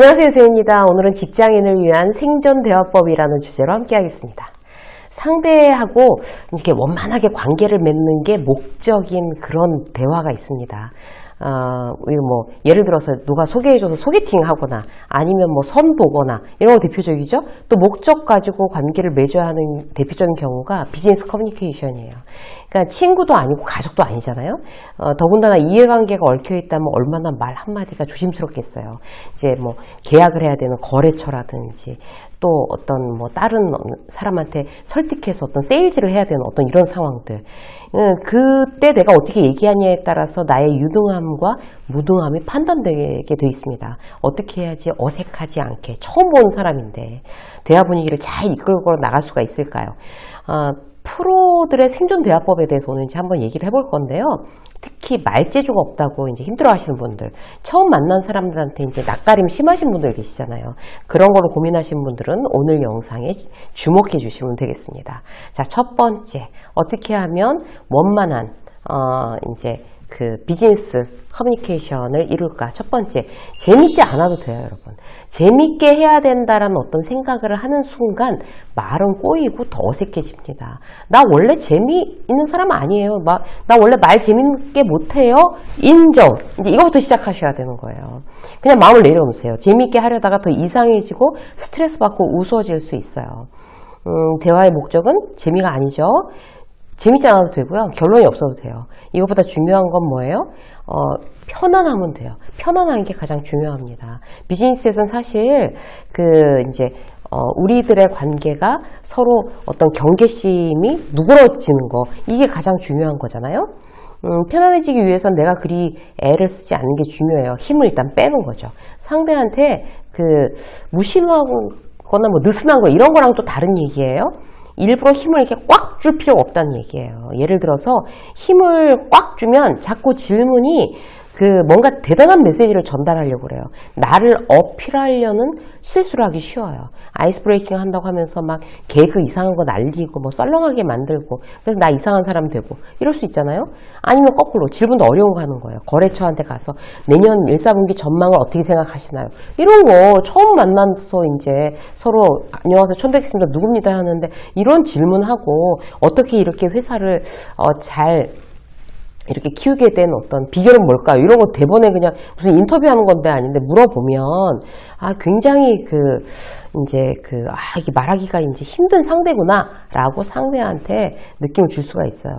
안녕하세요. 세입니다. 오늘은 직장인을 위한 생존 대화법이라는 주제로 함께 하겠습니다. 상대하고 이렇게 원만하게 관계를 맺는 게 목적인 그런 대화가 있습니다. 어, 뭐 예를 들어서 누가 소개해줘서 소개팅 하거나 아니면 뭐 선 보거나 이런 거 대표적이죠. 또 목적 가지고 관계를 맺어야 하는 대표적인 경우가 비즈니스 커뮤니케이션이에요. 그러니까 친구도 아니고 가족도 아니잖아요. 어, 더군다나 이해관계가 얽혀 있다면 얼마나 말 한마디가 조심스럽겠어요. 이제 뭐 계약을 해야 되는 거래처라든지 또 어떤 뭐 다른 사람한테 설득해서 어떤 세일즈를 해야 되는 어떤 이런 상황들. 그때 내가 어떻게 얘기하냐에 따라서 나의 유능함과 무능함이 판단되게 돼 있습니다. 어떻게 해야지 어색하지 않게 처음 본 사람인데 대화 분위기를 잘 이끌고 나갈 수가 있을까요? 어, 프로들의 생존 대화법에 대해서 오늘 이제 한번 얘기를 해볼 건데요. 특히 말재주가 없다고 이제 힘들어 하시는 분들, 처음 만난 사람들한테 이제 낯가림 심하신 분들 계시잖아요. 그런 걸로 고민하시는 분들은 오늘 영상에 주목해 주시면 되겠습니다. 자, 첫 번째, 어떻게 하면 원만한, 어, 이제 그 비즈니스 커뮤니케이션을 이룰까? 첫 번째, 재밌지 않아도 돼요, 여러분. 재밌게 해야 된다라는 어떤 생각을 하는 순간 말은 꼬이고 더 어색해집니다. 나 원래 재미있는 사람 아니에요. 마, 나 원래 말 재밌게 못해요. 인정. 이제 이거부터 시작하셔야 되는 거예요. 그냥 마음을 내려놓으세요. 재밌게 하려다가 더 이상해지고 스트레스 받고 우스워질 수 있어요. 음, 대화의 목적은 재미가 아니죠. 재밌지 않아도 되고요. 결론이 없어도 돼요. 이것보다 중요한 건 뭐예요? 어, 편안하면 돼요. 편안한 게 가장 중요합니다. 비즈니스에서는 사실 그 이제 어, 우리들의 관계가 서로 어떤 경계심이 누그러지는 거 이게 가장 중요한 거잖아요. 음, 편안해지기 위해선 내가 그리 애를 쓰지 않는 게 중요해요. 힘을 일단 빼는 거죠. 상대한테 그 무심하거나 뭐 느슨한 거 이런 거랑 또 다른 얘기예요. 일부러 힘을 이렇게 꽉 줄 필요가 없다는 얘기예요. 예를 들어서 힘을 꽉 주면 자꾸 질문이 그 뭔가 대단한 메시지를 전달하려고 그래요. 나를 어필하려는 실수를 하기 쉬워요. 아이스 브레이킹 한다고 하면서 막 개그 이상한 거 날리고 뭐 썰렁하게 만들고 그래서 나 이상한 사람 되고 이럴 수 있잖아요. 아니면 거꾸로 질문도 어려운 거 하는 거예요. 거래처한테 가서 내년 1사분기 전망을 어떻게 생각하시나요? 이런 거 처음 만나서 이제 서로 안녕하세요 천백입니다 누굽니다 하는데 이런 질문하고 어떻게 이렇게 회사를 어, 잘 이렇게 키우게 된 어떤 비결은 뭘까요? 이런 거 대본에 그냥 무슨 인터뷰하는 건데 아닌데 물어보면 아 굉장히 그 이제 그 아 이게 말하기가 이제 힘든 상대구나라고 상대한테 느낌을 줄 수가 있어요.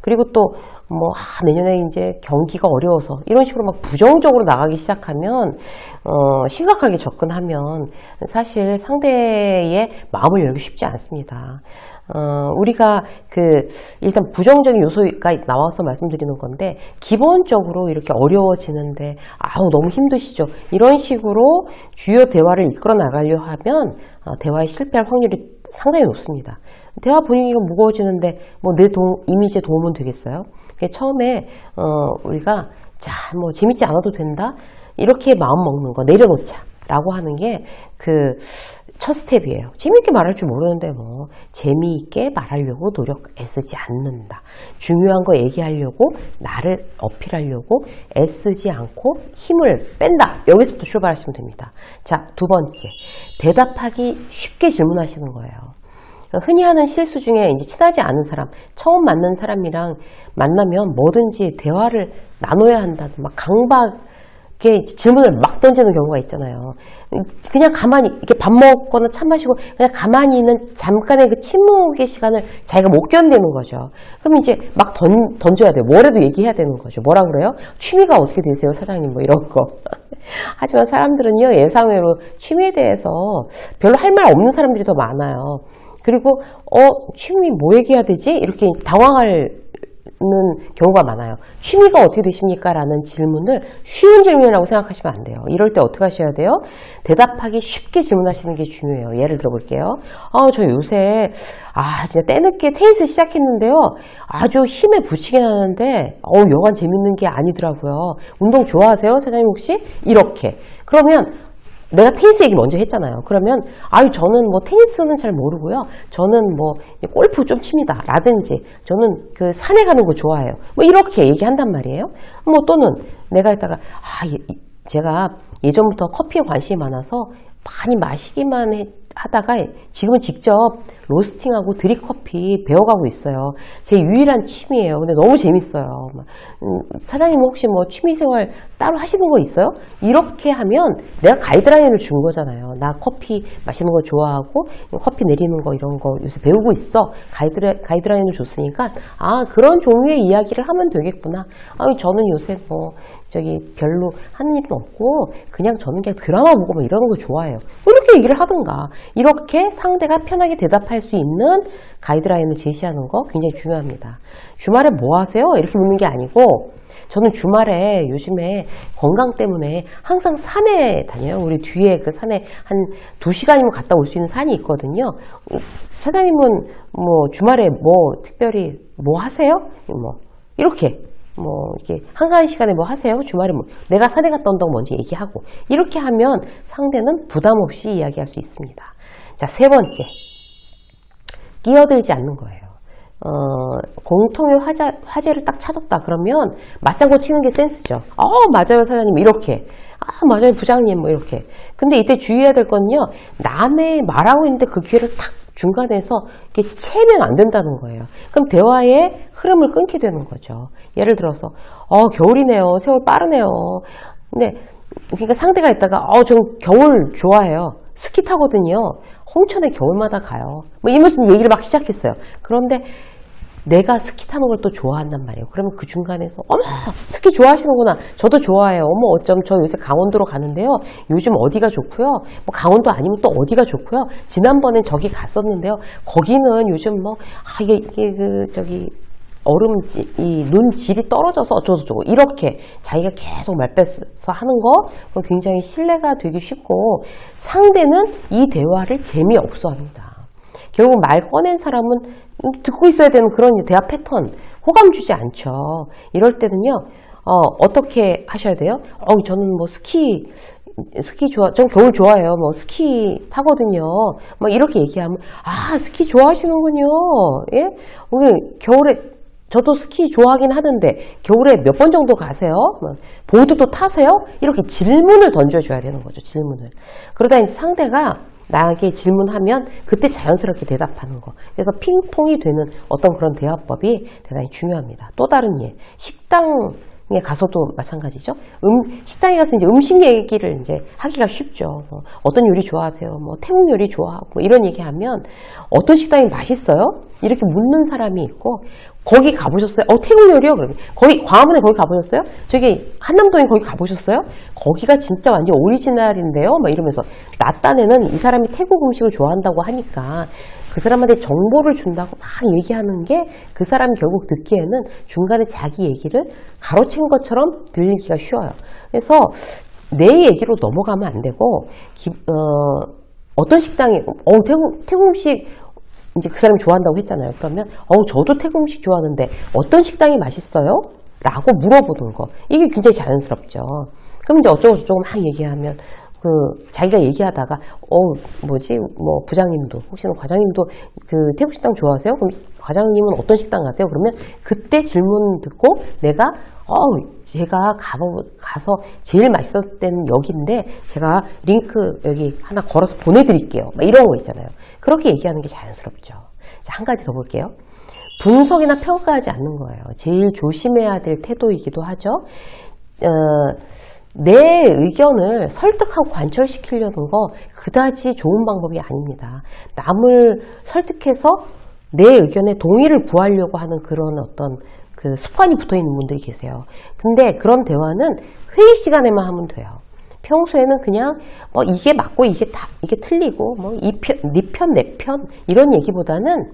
그리고 또 뭐 아, 내년에 이제 경기가 어려워서 이런 식으로 막 부정적으로 나가기 시작하면 어 심각하게 접근하면 사실 상대의 마음을 열기 쉽지 않습니다. 어, 우리가 그 일단 부정적인 요소가 나와서 말씀드리는 건데 기본적으로 이렇게 어려워지는데 아우 너무 힘드시죠 이런 식으로 주요 대화를 이끌어 나가려 하면 어, 대화에 실패할 확률이 상당히 높습니다. 대화 분위기가 무거워지는데 뭐 내 이미지에 도움은 되겠어요? 처음에 어, 우리가 자 뭐 재밌지 않아도 된다 이렇게 마음 먹는 거 내려놓자 라고 하는 게 그 첫 스텝이에요. 재미있게 말할 줄 모르는데 뭐 재미있게 말하려고 노력 애쓰지 않는다. 중요한 거 얘기하려고 나를 어필하려고 애쓰지 않고 힘을 뺀다. 여기서부터 출발하시면 됩니다. 자, 두 번째. 대답하기 쉽게 질문하시는 거예요. 흔히 하는 실수 중에 이제 친하지 않은 사람, 처음 만난 사람이랑 만나면 뭐든지 대화를 나눠야 한다. 막 강박 이렇게 질문을 막 던지는 경우가 있잖아요. 그냥 가만히 이렇게 밥 먹거나 차 마시고 그냥 가만히 있는 잠깐의 그 침묵의 시간을 자기가 못 견디는 거죠. 그럼 이제 막 던, 던져야 돼요. 뭐라도 얘기해야 되는 거죠. 뭐라 그래요? 취미가 어떻게 되세요, 사장님? 뭐 이런 거. 하지만 사람들은요, 예상외로 취미에 대해서 별로 할 말 없는 사람들이 더 많아요. 그리고, 어, 취미 뭐 얘기해야 되지? 이렇게 당황할 는 경우가 많아요. 취미가 어떻게 되십니까? 라는 질문을 쉬운 질문이라고 생각하시면 안 돼요. 이럴 때 어떻게 하셔야 돼요? 대답하기 쉽게 질문하시는 게 중요해요. 예를 들어 볼게요. 아, 저 요새, 아, 진짜 때늦게 테니스 시작했는데요. 아주 힘에 부치긴 하는데, 어, 여간 재밌는 게 아니더라고요. 운동 좋아하세요? 사장님 혹시? 이렇게. 그러면, 내가 테니스 얘기 먼저 했잖아요. 그러면 아유 저는 뭐 테니스는 잘 모르고요. 저는 뭐 골프 좀 칩니다. 라든지 저는 그 산에 가는 거 좋아해요. 뭐 이렇게 얘기한단 말이에요. 뭐 또는 내가 했다가 아 제가 예전부터 커피에 관심이 많아서 많이 마시기만 해- 하다가 지금은 직접 로스팅하고 드립커피 배워가고 있어요. 제 유일한 취미예요. 근데 너무 재밌어요. 막, 음, 사장님 혹시 뭐 취미생활 따로 하시는 거 있어요? 이렇게 하면 내가 가이드라인을 준 거잖아요. 나 커피 마시는 거 좋아하고 커피 내리는 거 이런 거 요새 배우고 있어. 가이드라, 가이드라인을 줬으니까 아 그런 종류의 이야기를 하면 되겠구나. 아 저는 요새 뭐 저기 별로 하는 일도 없고 그냥 저는 그냥 드라마 보고 뭐 이러는 거 좋아해요. 이렇게 얘기를 하든가 이렇게 상대가 편하게 대답할 수 있는 가이드라인을 제시하는 거 굉장히 중요합니다. 주말에 뭐 하세요? 이렇게 묻는 게 아니고 저는 주말에 요즘에 건강 때문에 항상 산에 다녀요. 우리 뒤에 그 산에 한 두 시간이면 갔다 올 수 있는 산이 있거든요. 사장님은 뭐 주말에 뭐 특별히 뭐 하세요? 뭐 이렇게 뭐 이렇게 한가한 시간에 뭐 하세요? 주말에 뭐 내가 산에 갔다 온다고 먼저 얘기하고 이렇게 하면 상대는 부담 없이 이야기할 수 있습니다. 자, 세 번째. 끼어들지 않는 거예요. 어, 공통의 화자, 화제를 딱 찾았다 그러면 맞장구 치는 게 센스죠. 어, 맞아요, 사장님. 이렇게. 아, 맞아요, 부장님. 뭐 이렇게. 근데 이때 주의해야 될 건요. 남의 말하고 있는데 그 기회를 탁 중간에서 이렇게 채면 안 된다는 거예요. 그럼 대화의 흐름을 끊게 되는 거죠. 예를 들어서, 어, 겨울이네요. 세월 빠르네요. 근데, 그러니까 상대가 있다가, 어, 전 겨울 좋아해요. 스키 타거든요. 홍천에 겨울마다 가요. 뭐 이러면서 얘기를 막 시작했어요. 그런데 내가 스키 타는 걸 또 좋아한단 말이에요. 그러면 그 중간에서 어머 스키 좋아하시는구나. 저도 좋아해요. 어머 어쩜 저 요새 강원도로 가는데요. 요즘 어디가 좋고요. 뭐 강원도 아니면 또 어디가 좋고요. 지난번엔 저기 갔었는데요. 거기는 요즘 뭐 아 이게 이게 그 저기 얼음 이눈 질이 떨어져서 어쩌고저쩌고 이렇게 자기가 계속 말빼서 하는 거 굉장히 신뢰가 되기 쉽고 상대는 이 대화를 재미없어 합니다. 결국 말 꺼낸 사람은 듣고 있어야 되는 그런 대화 패턴 호감 주지 않죠. 이럴 때는요. 어, 떻게 하셔야 돼요? 어, 저는 뭐 스키 스키 좋아, 전 겨울 좋아해요. 뭐 스키 타거든요. 뭐 이렇게 얘기하면 아 스키 좋아하시는군요. 예? 오늘 겨울에 저도 스키 좋아하긴 하는데 겨울에 몇 번 정도 가세요? 뭐, 보드도 타세요? 이렇게 질문을 던져줘야 되는 거죠. 질문을. 그러다 이제 상대가 나에게 질문하면 그때 자연스럽게 대답하는 거. 그래서 핑퐁이 되는 어떤 그런 대화법이 대단히 중요합니다. 또 다른 예. 식당에 가서도 마찬가지죠. 음, 식당에 가서 이제 음식 얘기를 이제 하기가 쉽죠. 뭐 어떤 요리 좋아하세요? 뭐 태국 요리 좋아하고 뭐 이런 얘기하면 어떤 식당이 맛있어요? 이렇게 묻는 사람이 있고 거기 가보셨어요? 어 태국 요리요? 그러면 거기 광화문에 거기 가보셨어요? 저기 한남동에 거기 가보셨어요? 거기가 진짜 완전 오리지널인데요? 막 이러면서 나 딴에는 이 사람이 태국 음식을 좋아한다고 하니까 그 사람한테 정보를 준다고 막 얘기하는 게 그 사람이 결국 듣기에는 중간에 자기 얘기를 가로챈 것처럼 들리기가 쉬워요. 그래서 내 얘기로 넘어가면 안 되고 기, 어, 어떤 식당에 어 태국 태국 음식 이제 그 사람이 좋아한다고 했잖아요. 그러면 어 저도 태국 음식 좋아하는데 어떤 식당이 맛있어요? 라고 물어보는 거 이게 굉장히 자연스럽죠. 그럼 이제 어쩌고 저쩌고 막 얘기하면 그 자기가 얘기하다가 어 뭐지 뭐 부장님도 혹시나 과장님도 그 태국 식당 좋아하세요? 그럼 과장님은 어떤 식당 가세요? 그러면 그때 질문 듣고 내가 어 제가 가보 가서 제일 맛있었던 여기인데 제가 링크 여기 하나 걸어서 보내드릴게요. 막 이런 거 있잖아요. 그렇게 얘기하는 게 자연스럽죠. 자, 한 가지 더 볼게요. 분석이나 평가하지 않는 거예요. 제일 조심해야 될 태도이기도 하죠. 어, 내 의견을 설득하고 관철시키려는 거 그다지 좋은 방법이 아닙니다. 남을 설득해서 내 의견에 동의를 구하려고 하는 그런 어떤 그 습관이 붙어 있는 분들이 계세요. 근데 그런 대화는 회의 시간에만 하면 돼요. 평소에는 그냥 뭐 이게 맞고 이게 다 이게 틀리고 뭐 이 편, 네편 이런 얘기보다는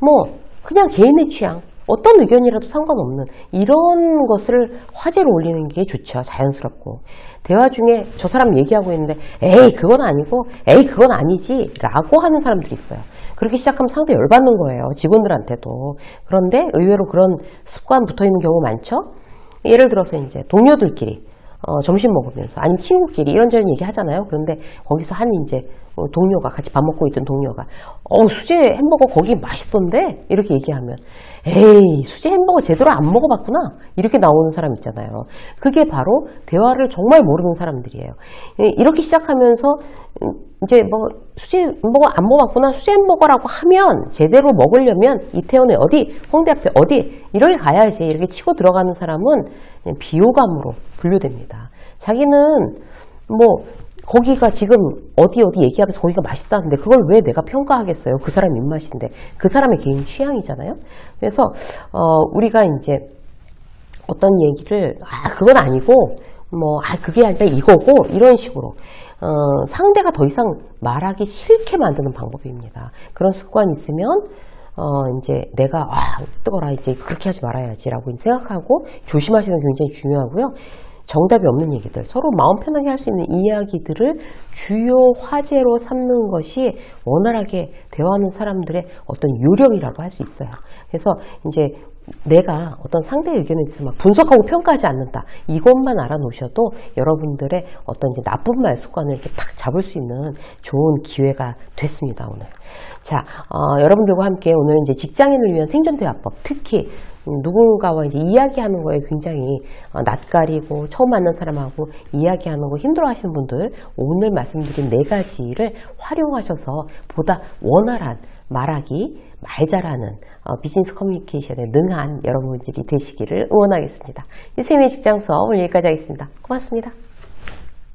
뭐 그냥 개인의 취향 어떤 의견이라도 상관없는 이런 것을 화제로 올리는 게 좋죠. 자연스럽고. 대화 중에 저 사람 얘기하고 있는데 에이 그건 아니고 에이 그건 아니지 라고 하는 사람들이 있어요. 그렇게 시작하면 상대 열받는 거예요. 직원들한테도. 그런데 의외로 그런 습관 붙어 있는 경우 많죠. 예를 들어서 이제 동료들끼리 어, 어, 점심 먹으면서 아니면 친구끼리 이런저런 얘기 하잖아요. 그런데 거기서 한 이제 어, 동료가 같이 밥 먹고 있던 동료가 어 수제 햄버거 거기 맛있던데 이렇게 얘기하면 에이 수제 햄버거 제대로 안 먹어봤구나 이렇게 나오는 사람 있잖아요. 그게 바로 대화를 정말 모르는 사람들이에요. 예, 이렇게 시작하면서 음, 이제 뭐 수제 햄버거 안 먹어봤구나 수제 햄버거라고 하면 제대로 먹으려면 이태원에 어디 홍대 앞에 어디 이렇게 가야지 이렇게 치고 들어가는 사람은 비호감으로 분류됩니다. 자기는 뭐 거기가 지금 어디 어디 얘기하면서 거기가 맛있다는데 그걸 왜 내가 평가하겠어요? 그 사람 입맛인데 그 사람의 개인 취향이잖아요. 그래서 어 우리가 이제 어떤 얘기를 아 그건 아니고 뭐 아 그게 아니라 이거고 이런 식으로 어, 상대가 더 이상 말하기 싫게 만드는 방법입니다. 그런 습관이 있으면 어, 이제 내가 아 뜨거라 이제 그렇게 하지 말아야지라고 생각하고 조심하시는 게 굉장히 중요하고요. 정답이 없는 얘기들, 서로 마음 편하게 할 수 있는 이야기들을 주요 화제로 삼는 것이 원활하게 대화하는 사람들의 어떤 요령이라고 할 수 있어요. 그래서 이제 내가 어떤 상대 의견에 대해서 막 분석하고 평가하지 않는다. 이것만 알아놓으셔도 여러분들의 어떤 이제 나쁜 말 습관을 이렇게 탁 잡을 수 있는 좋은 기회가 됐습니다, 오늘. 자, 어, 여러분들과 함께 오늘 이제 직장인을 위한 생존대화법, 특히 음, 누군가와 이제 이야기하는 거에 굉장히 어, 낯가리고 처음 만난 사람하고 이야기하는 거 힘들어 하시는 분들 오늘 말씀드린 네 가지를 활용하셔서 보다 원활한 말하기, 말 잘하는 어, 비즈니스 커뮤니케이션에 능한 여러분들이 되시기를 응원하겠습니다. 이세미의 직장 수업 오늘 여기까지 하겠습니다. 고맙습니다.